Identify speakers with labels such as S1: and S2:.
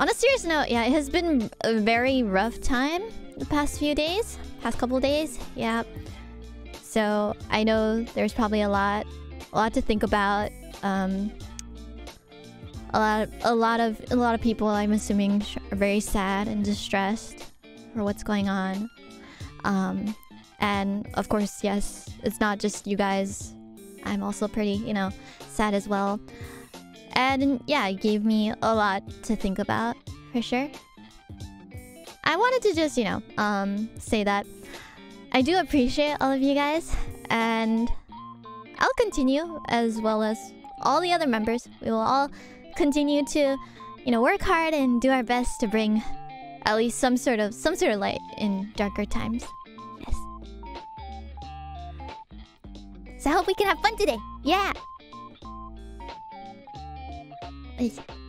S1: On a serious note, yeah, it has been a very rough time the past few days, past couple days. Yeah. So I know there's probably a lot, a lot to think about. Um, a lot, a lot of, a lot of people. I'm assuming are very sad and distressed for what's going on. Um, and of course, yes, it's not just you guys. I'm also pretty, you know, sad as well. And yeah, it gave me a lot to think about, for sure. I wanted to just, you know, um, say that I do appreciate all of you guys, and I'll continue as well as all the other members. We will all continue to, you know, work hard and do our best to bring at least some sort of some sort of light in darker times. Yes. So I hope we can have fun today. Yeah. よいしょ